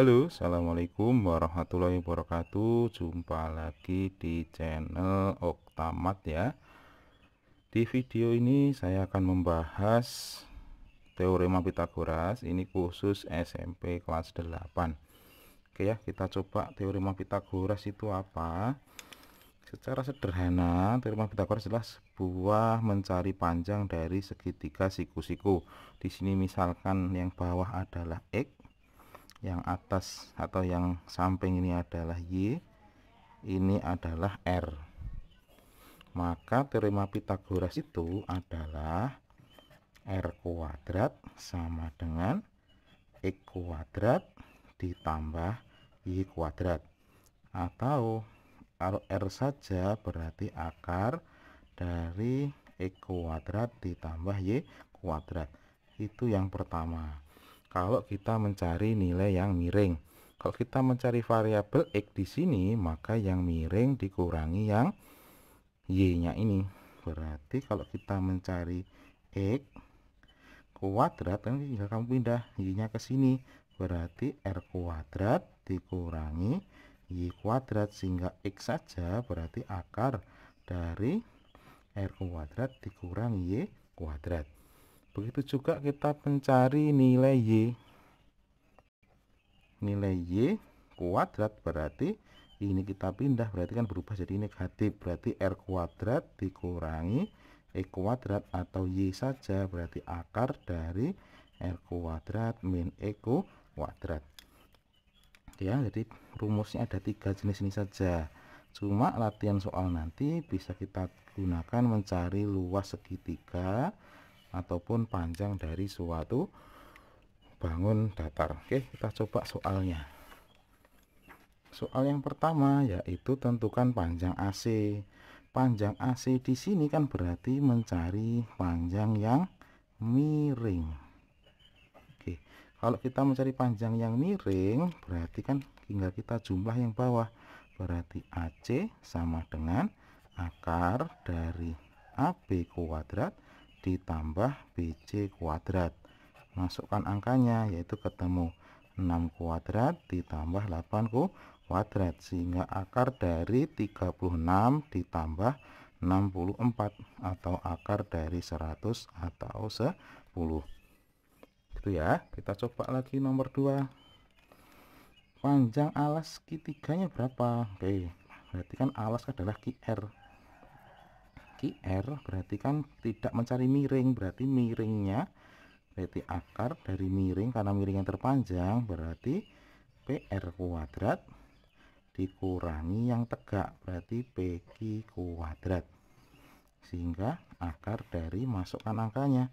Halo assalamualaikum warahmatullahi wabarakatuh. Jumpa lagi di channel Oktamat ya. Di video ini saya akan membahas teorema Pitagoras ini khusus SMP kelas 8 oke ya kita coba teorema Pitagoras itu apa? Secara sederhana teorema Pitagoras adalah sebuah mencari panjang dari segitiga siku-siku. Di sini misalkan yang bawah adalah X yang atas atau yang samping ini adalah Y ini adalah R. Maka teorema Pitagoras itu adalah R kuadrat sama dengan X kuadrat ditambah Y kuadrat. Atau kalau R saja berarti akar dari X kuadrat ditambah Y kuadrat. Itu yang pertama kalau kita mencari nilai yang miring. Kalau kita mencari variabel x di sini, maka yang miring dikurangi yang y-nya ini. Berarti kalau kita mencari x kuadrat, kan tinggal kamu pindah y-nya ke sini. Berarti r kuadrat dikurangi y kuadrat sehingga x saja berarti akar dari r kuadrat dikurangi y kuadrat begitu juga kita mencari nilai Y. Nilai Y kuadrat berarti ini kita pindah. Berarti kan berubah jadi negatif. Berarti R kuadrat dikurangi E kuadrat atau Y saja. Berarti akar dari R kuadrat min E kuadrat. Ya jadi rumusnya ada tiga jenis ini saja. Cuma latihan soal nanti bisa kita gunakan mencari luas segitiga ataupun panjang dari suatu bangun datar. Oke kita coba soalnya. Soal yang pertama yaitu tentukan panjang AC panjang AC di sini kan berarti mencari panjang yang miring. Oke kalau kita mencari panjang yang miring berarti kan tinggal kita jumlah yang bawah. Berarti AC sama dengan akar dari AB kuadrat ditambah BC kuadrat. Masukkan angkanya yaitu ketemu 6 kuadrat ditambah 8 kuadrat sehingga akar dari 36 ditambah 64 atau akar dari 100 atau 10 itu ya kita coba lagi nomor 2 panjang alas segitiganya berapa? Oke berarti kan alas adalah QR R berarti kan tidak mencari miring. Berarti miringnya berarti akar dari miring karena miring yang terpanjang berarti PR kuadrat dikurangi yang tegak. Berarti PQ kuadrat. Sehingga akar dari masukkan angkanya.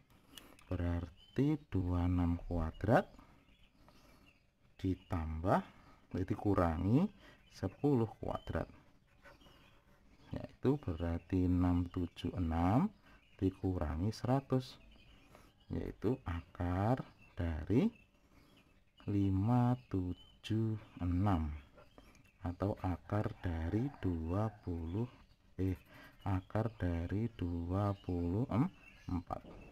Berarti 26 kuadrat ditambah berarti kurangi 10 kuadrat yaitu berarti 676 dikurangi 100 yaitu akar dari 576 atau akar dari 20 eh akar dari 24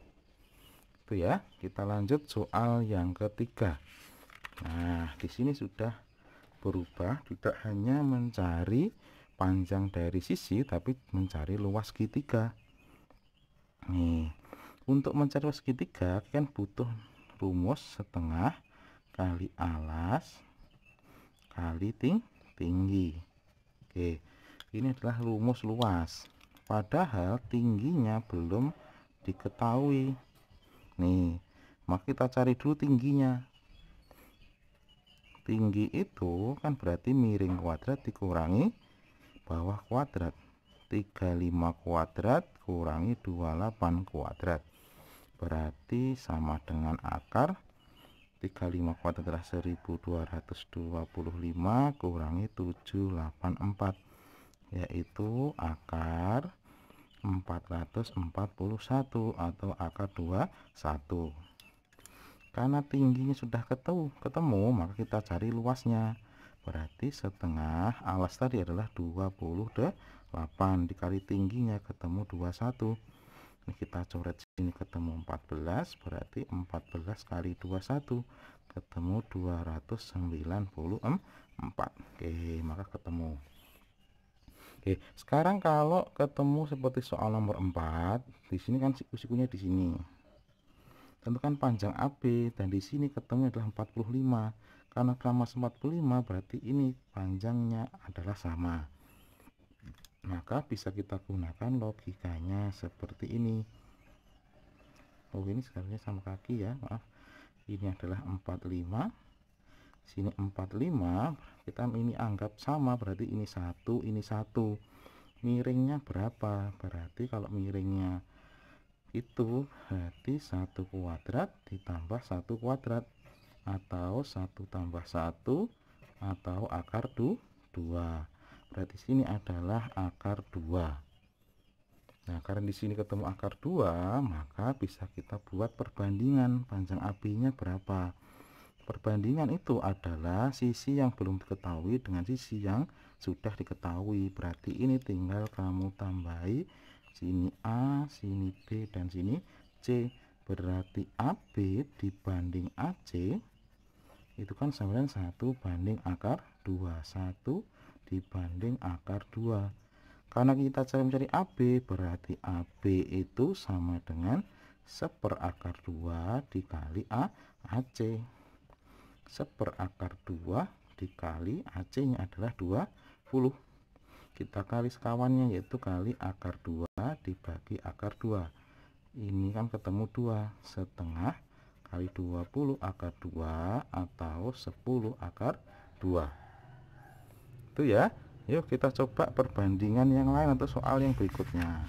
itu ya kita lanjut soal yang ketiga. Nah di sini sudah berubah tidak hanya mencari panjang dari sisi tapi mencari luas segitiga. Nih untuk mencari luas segitiga kan butuh rumus setengah kali alas kali ting tinggi. Oke ini adalah rumus luas. Padahal tingginya belum diketahui. Nih maka kita cari dulu tingginya. Tinggi itu kan berarti miring kuadrat dikurangi bawah kuadrat. 35 kuadrat kurangi 28 kuadrat. Berarti sama dengan akar. 35 kuadrat adalah 1225 kurangi 784 yaitu akar 441 atau akar 21 karena tingginya sudah ketemu ketemu maka kita cari luasnya berarti setengah alas tadi adalah 28 dikali tingginya ketemu 21 ini kita coret sini ketemu 14 berarti 14 kali 21 ketemu 294 oke maka ketemu Oke, sekarang kalau ketemu seperti soal nomor 4, di sini kan siku-sikunya di sini. Tentukan panjang AB dan di sini ketemu adalah 45. Karena sama 45 berarti ini panjangnya adalah sama. Maka bisa kita gunakan logikanya seperti ini. Oh, ini sebenarnya sama kaki ya, maaf. Ini adalah 45 sini 45 kita ini anggap sama berarti ini satu ini satu miringnya berapa berarti kalau miringnya itu berarti satu kuadrat ditambah satu kuadrat atau satu tambah satu atau akar du, dua berarti sini adalah akar dua Nah, karena di sini ketemu akar dua maka bisa kita buat perbandingan panjang AB-nya berapa. Perbandingan itu adalah sisi yang belum diketahui dengan sisi yang sudah diketahui. Berarti ini tinggal kamu tambahi sini A, sini B, dan sini C. Berarti AB dibanding AC itu kan sama dengan 1 banding akar 2. 1 dibanding akar 2. Karena kita cari mencari AB, berarti AB itu sama dengan seper akar 2 dikali A, AC seperakar 2 dikali AC nya adalah 20 kita kali sekawannya yaitu kali akar 2 dibagi akar 2 ini kan ketemu 2 setengah kali 20 akar 2 atau 10 akar 2 itu ya. Yuk kita coba perbandingan yang lain atau soal yang berikutnya.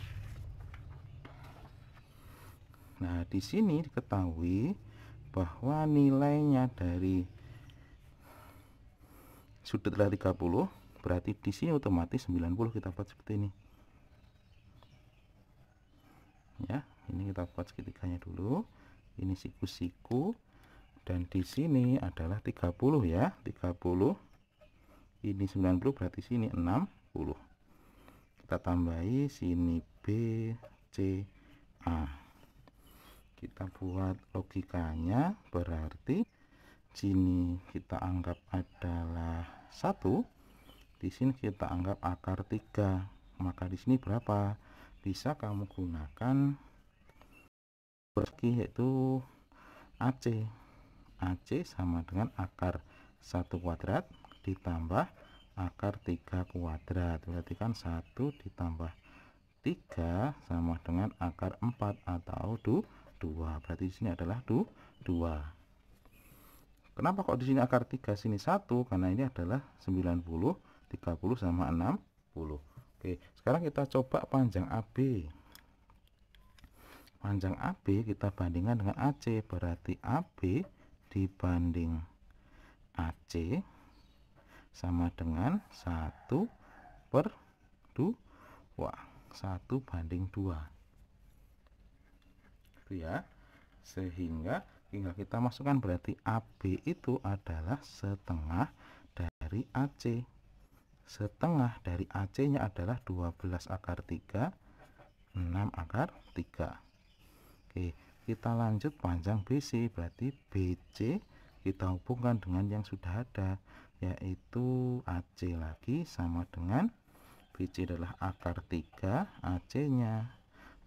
Nah di sini diketahui bahwa nilainya dari sudut adalah 30 berarti di sini otomatis 90 kita buat seperti ini. Ya ini kita buat segitiganya dulu ini siku-siku. Dan di sini adalah 30 ya 30 ini 90 berarti sini 60 kita tambahi sini B C A. Kita buat logikanya berarti sini kita anggap adalah satu. Di sini kita anggap akar tiga. Maka di sini berapa? Bisa kamu gunakan persegi yaitu AC AC sama dengan akar satu kuadrat ditambah akar tiga kuadrat. Berarti kan satu ditambah tiga sama dengan akar 4 atau 2 2 berarti sini adalah 2 kenapa kok di sini akar 3 sini 1 karena ini adalah 90 30 sama 60 oke sekarang kita coba panjang AB panjang AB kita bandingkan dengan AC berarti AB dibanding AC sama dengan 1 per 2 1 banding 2 gitu ya. Sehingga tinggal kita masukkan berarti AB itu adalah setengah dari AC setengah dari AC nya adalah 12 akar 3 6 akar 3 Oke kita lanjut panjang BC berarti BC kita hubungkan dengan yang sudah ada yaitu AC lagi sama dengan BC adalah akar 3 AC nya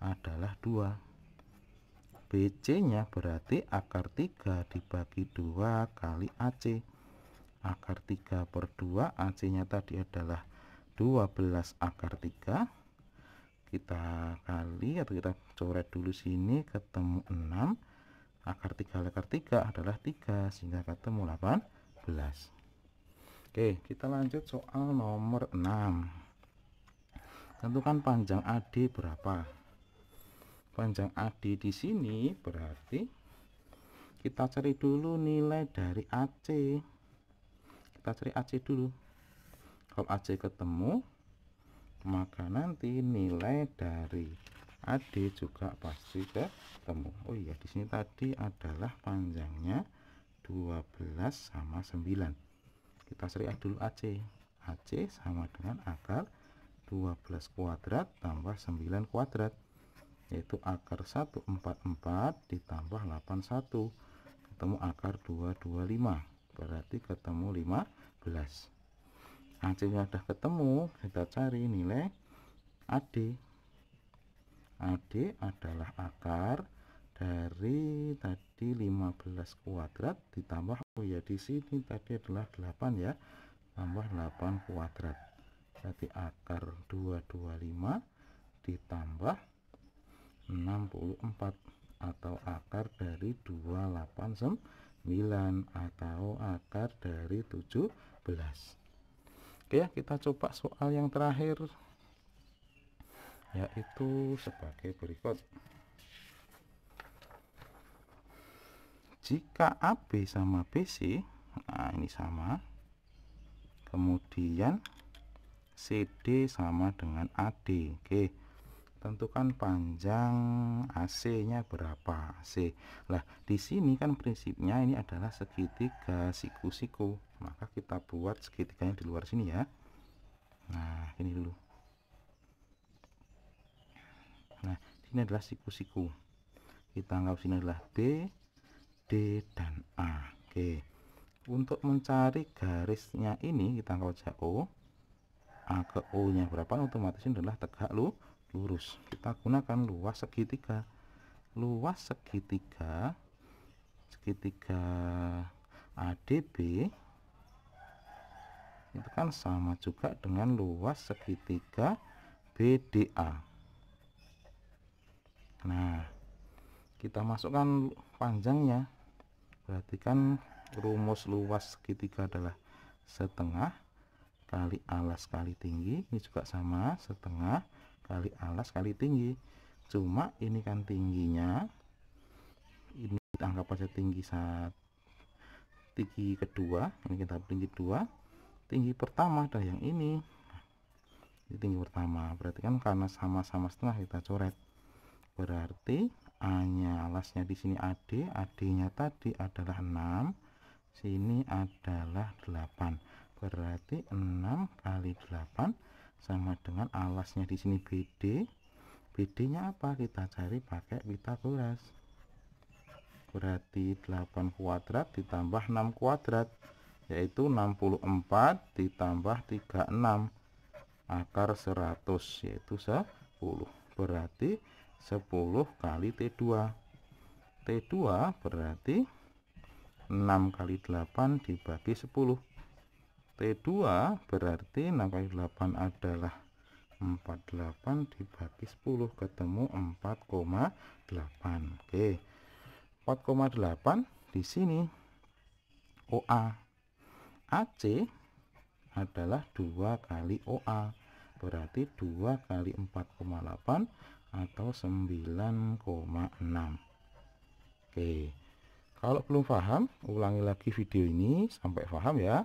adalah 2 BC nya berarti akar 3 dibagi 2 kali AC akar 3 per 2 AC nya tadi adalah 12 akar 3 kita kali atau kita coret dulu sini ketemu 6 akar 3 akar 3 adalah 3 sehingga ketemu 18 Oke kita lanjut soal nomor 6 tentukan panjang AD berapa? Panjang AD di sini berarti kita cari dulu nilai dari AC kita cari AC dulu. Kalau AC ketemu maka nanti nilai dari AD juga pasti ketemu Oh iya di sini tadi adalah panjangnya 12 sama 9 kita cari dulu AC AC sama dengan akar 12 kuadrat tambah 9 kuadrat yaitu akar 144 ditambah 81 ketemu akar 225 berarti ketemu 15 hasilnya sudah ketemu kita cari nilai AD AD adalah akar dari tadi 15 kuadrat ditambah oh ya di sini tadi adalah 8 ya tambah 8 kuadrat. Berarti akar 225 ditambah 64 atau akar dari 289 atau akar dari 17 oke ya kita coba soal yang terakhir yaitu sebagai berikut. Jika AB sama BC nah ini sama. Kemudian CD sama dengan AD oke tentukan panjang AC nya berapa? C. Lah di sini kan prinsipnya ini adalah segitiga siku-siku maka kita buat segitiganya di luar sini ya. Nah ini dulu. Nah ini adalah siku-siku. Kita anggap sini adalah B D dan A. Oke. Untuk mencari garisnya ini kita anggap saja O. A ke O nya berapa? Otomatis ini adalah tegak lu lurus. Kita gunakan luas segitiga. Luas segitiga segitiga ADB itu kan sama juga dengan luas segitiga BDA nah kita masukkan panjangnya. Berarti kan rumus luas segitiga adalah setengah kali alas kali tinggi. Ini juga sama setengah kali alas kali tinggi. Cuma ini kan tingginya ini anggap aja tinggi saat tinggi kedua ini kita tinggi dua tinggi pertama ada yang ini. Ini tinggi pertama berarti kan karena sama-sama setengah kita coret. Berarti A nya alasnya di sini AD AD nya tadi adalah 6 sini adalah 8 berarti 6 kali 8 sama dengan alasnya di sini BD BD nya apa? Kita cari pakai Pitagoras. Berarti 8 kuadrat ditambah 6 kuadrat yaitu 64 ditambah 36 akar 100 yaitu 10 berarti 10 kali T2 T2 berarti 6 kali 8 dibagi 10 T2 berarti 6 kali 8 adalah 48 dibagi 10 ketemu 4,8 oke 4,8 di sini. OA AC adalah 2 kali OA berarti 2 kali 4,8 atau 9,6 Oke kalau belum paham ulangi lagi video ini sampai paham ya.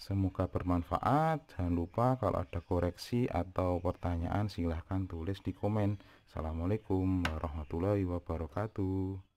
Semoga bermanfaat. Jangan lupa kalau ada koreksi atau pertanyaan silahkan tulis di komen. Assalamualaikum warahmatullahi wabarakatuh